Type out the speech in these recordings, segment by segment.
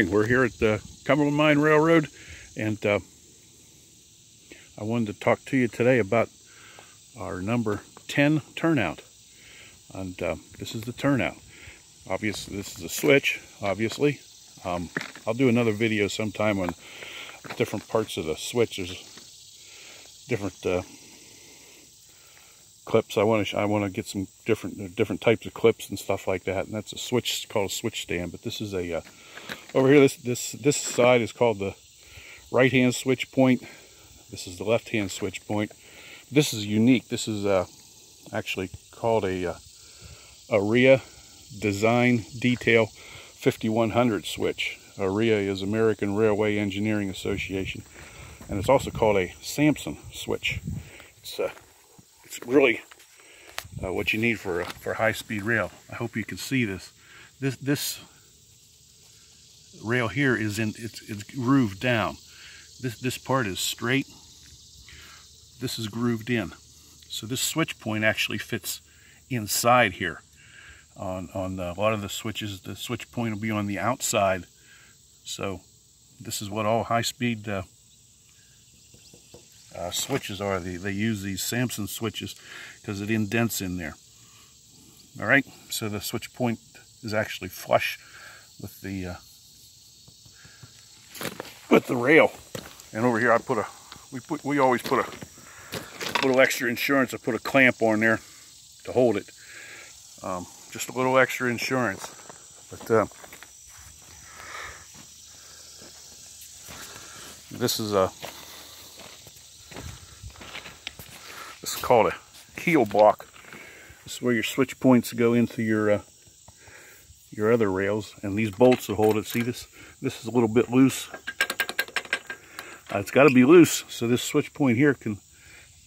We're here at the Cumberland Mine Railroad and uh, I wanted to talk to you today about our number 10 turnout. And uh, this is the turnout. Obviously, this is a switch, obviously. Um, I'll do another video sometime on different parts of the switch. There's different uh, clips. I want to I want to get some different different types of clips and stuff like that. And that's a switch called a switch stand. But this is a uh, over here, this, this, this side is called the right-hand switch point. This is the left-hand switch point. This is unique. This is uh, actually called a uh, AREA Design Detail 5100 switch. AREA is American Railway Engineering Association. And it's also called a Samson switch. It's, uh, it's really uh, what you need for, for high-speed rail. I hope you can see this. This, this rail here is in it's, it's grooved down. This this part is straight. This is grooved in. So this switch point actually fits inside here. On on the, a lot of the switches, the switch point will be on the outside. So this is what all high-speed uh, uh, switches are. They, they use these Samson switches because it indents in there. All right, so the switch point is actually flush with the uh, with the rail. And over here I put a, we put, we always put a little extra insurance. I put a clamp on there to hold it. Um, just a little extra insurance. But uh, this is a, this is called a heel block. This is where your switch points go into your uh, your other rails and these bolts will hold it see this this is a little bit loose uh, it's got to be loose so this switch point here can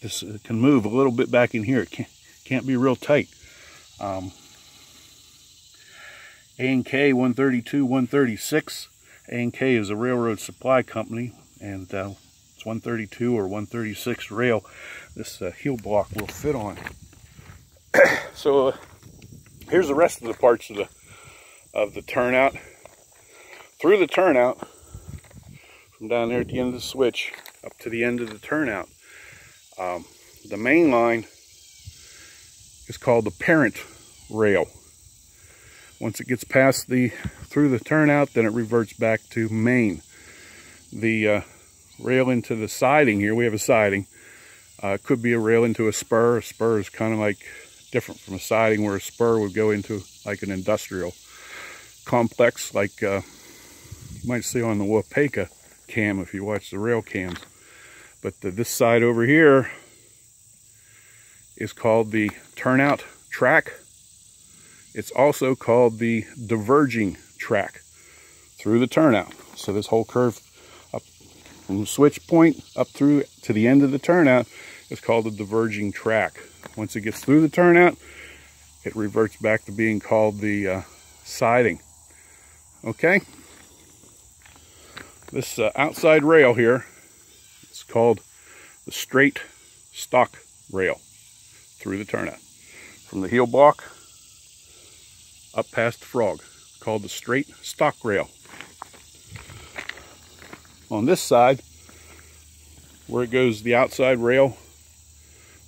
this uh, can move a little bit back in here. It can't, can't be real tight. Um, A&K 132, 136. A&K is a railroad supply company and uh, it's 132 or 136 rail this uh, heel block will fit on. so uh, here's the rest of the parts of the of the turnout. Through the turnout, from down there at the end of the switch up to the end of the turnout. Um, the main line is called the parent rail. Once it gets past the through the turnout, then it reverts back to main. The uh, rail into the siding here, we have a siding. Uh, could be a rail into a spur. A spur is kind of like different from a siding where a spur would go into like an industrial complex like uh, you might see on the Wapaka cam if you watch the rail cams. But the, this side over here is called the turnout track. It's also called the diverging track through the turnout. So this whole curve from the switch point up through to the end of the turnout is called the diverging track. Once it gets through the turnout, it reverts back to being called the uh, siding. Okay? This uh, outside rail here, it's called the straight stock rail through the turnout. From the heel block up past the frog, called the straight stock rail. On this side, where it goes the outside rail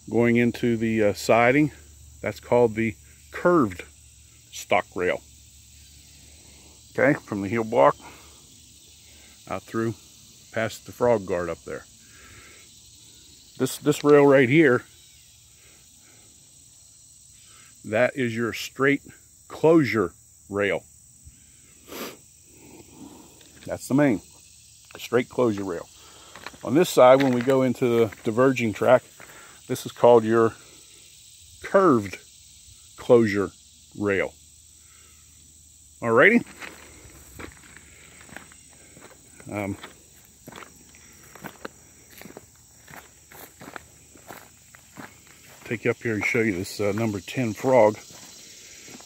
going into the uh, siding, that's called the curved stock rail. Okay, from the heel block out through past the frog guard up there. This, this rail right here, that is your straight closure rail. That's the main, straight closure rail. On this side, when we go into the diverging track, this is called your curved closure rail. Alrighty? Um, take you up here and show you this uh, number 10 frog.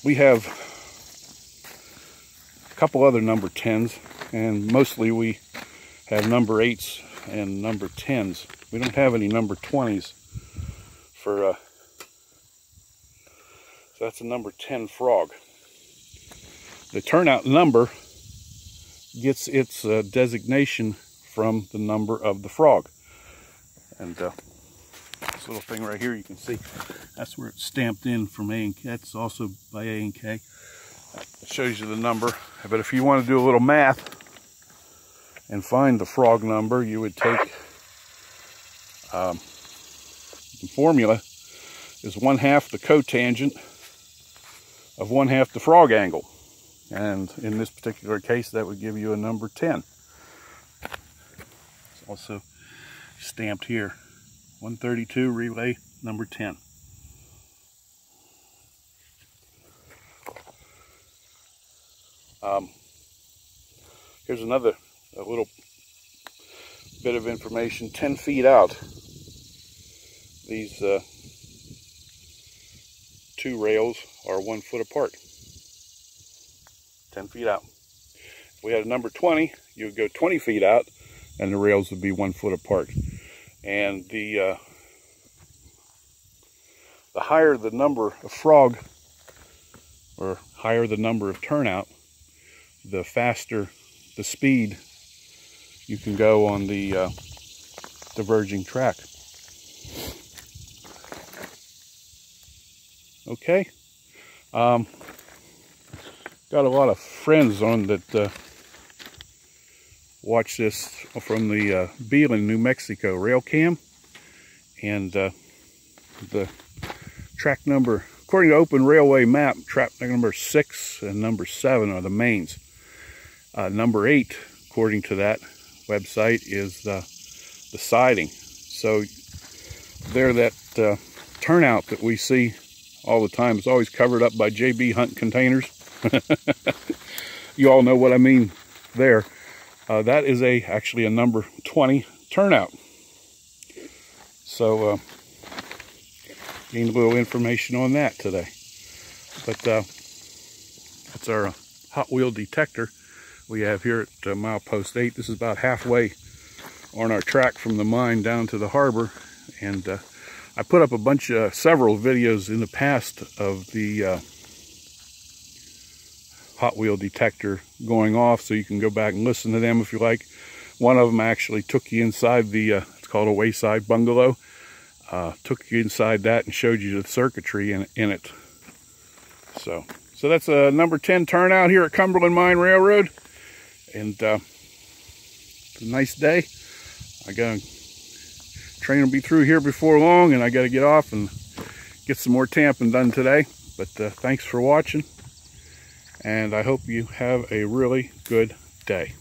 We have a couple other number 10s, and mostly we have number 8s and number 10s. We don't have any number 20s for, uh, so that's a number 10 frog. The turnout number gets its uh, designation from the number of the frog. And uh, this little thing right here, you can see that's where it's stamped in from A and K. That's also by A and K. It shows you the number. But if you want to do a little math and find the frog number, you would take um, the formula is one half the cotangent of one half the frog angle. And in this particular case, that would give you a number 10. It's also stamped here. 132 relay number 10. Um, here's another a little bit of information. 10 feet out, these uh, two rails are one foot apart. 10 feet out. If we had a number 20, you would go 20 feet out and the rails would be one foot apart. And the uh, the higher the number of frog or higher the number of turnout, the faster the speed you can go on the uh, diverging track. Okay. Um, got a lot of friends on that uh, watch this from the uh, Belen, New Mexico rail cam. And uh, the track number, according to Open Railway Map, track number six and number seven are the mains. Uh, number eight, according to that website, is the, the siding. So there, that uh, turnout that we see all the time is always covered up by JB Hunt containers. you all know what I mean there. Uh, that is a actually a number 20 turnout. So uh, gained a little information on that today. But uh, that's our Hot Wheel detector we have here at uh, milepost 8. This is about halfway on our track from the mine down to the harbor. And uh, I put up a bunch of, several videos in the past of the uh, Hot Wheel detector going off, so you can go back and listen to them if you like. One of them actually took you inside the, uh, it's called a wayside bungalow. Uh, took you inside that and showed you the circuitry in, in it. So, so that's a number 10 turnout here at Cumberland Mine Railroad. And uh, it's a nice day. I got a train will be through here before long and I got to get off and get some more tamping done today. But uh, thanks for watching and I hope you have a really good day.